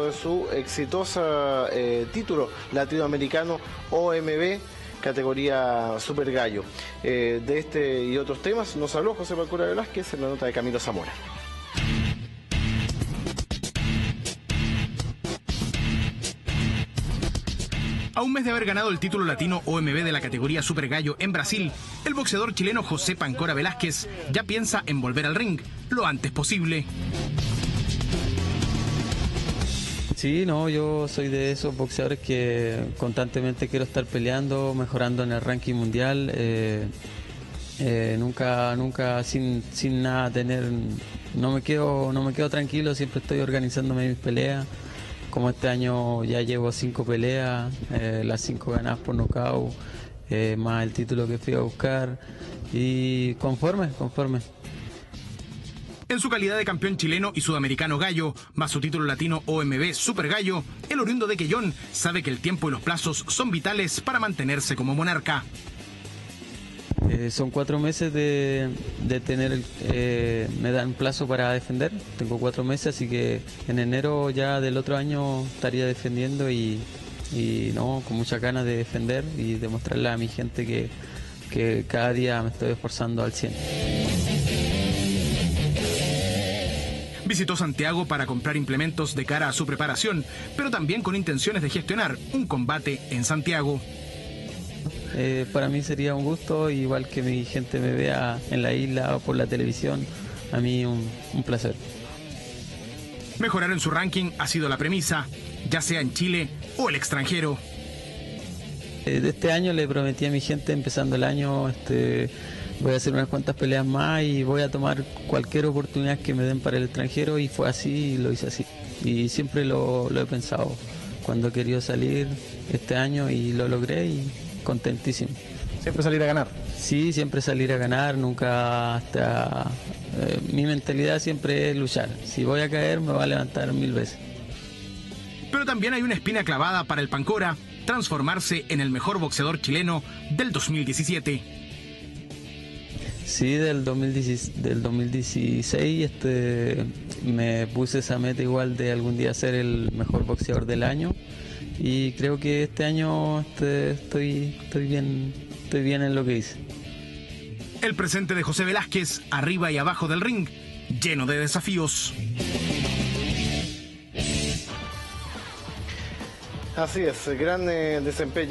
de su exitosa eh, título latinoamericano OMB categoría Super Gallo. Eh, de este y otros temas nos habló José Pancora Velázquez en la nota de Camilo Zamora. A un mes de haber ganado el título latino OMB de la categoría Super Gallo en Brasil, el boxeador chileno José Pancora Velázquez ya piensa en volver al ring lo antes posible. Sí, no, yo soy de esos boxeadores que constantemente quiero estar peleando, mejorando en el ranking mundial. Eh, eh, nunca, nunca sin, sin nada tener, no me quedo, no me quedo tranquilo, siempre estoy organizándome mis peleas. Como este año ya llevo cinco peleas, eh, las cinco ganadas por nocaut, más el título que fui a buscar y conforme, conforme. En su calidad de campeón chileno y sudamericano gallo, más su título latino OMB Super Gallo, el oriundo de Quellón sabe que el tiempo y los plazos son vitales para mantenerse como monarca. Eh, son cuatro meses de, tener, eh, me dan plazo para defender, tengo cuatro meses, así que en enero ya del otro año estaría defendiendo y, no, con muchas ganas de defender y demostrarle a mi gente que, que cada día me estoy esforzando al 100. Visitó Santiago para comprar implementos de cara a su preparación, pero también con intenciones de gestionar un combate en Santiago. Eh, para mí sería un gusto, igual que mi gente me vea en la isla o por la televisión, a mí un, placer. Mejorar en su ranking ha sido la premisa, ya sea en Chile o el extranjero. Eh, de este año le prometí a mi gente, empezando el año, este, voy a hacer unas cuantas peleas más y voy a tomar cualquier oportunidad que me den para el extranjero y fue así y lo hice así. Y siempre lo, he pensado cuando he querido salir este año y lo logré y contentísimo. ¿Siempre salir a ganar? Sí, siempre salir a ganar, nunca hasta... Eh, mi mentalidad siempre es luchar. Si voy a caer me va a levantar mil veces. Pero también hay una espina clavada para el Pancora, transformarse en el mejor boxeador chileno del 2017. Sí, del 2016, del 2016 este, me puse esa meta igual de algún día ser el mejor boxeador del año y creo que este año este, estoy, estoy, bien, estoy bien en lo que hice. El presente de José Velázquez, arriba y abajo del ring, lleno de desafíos. Así es, gran eh, desempeño.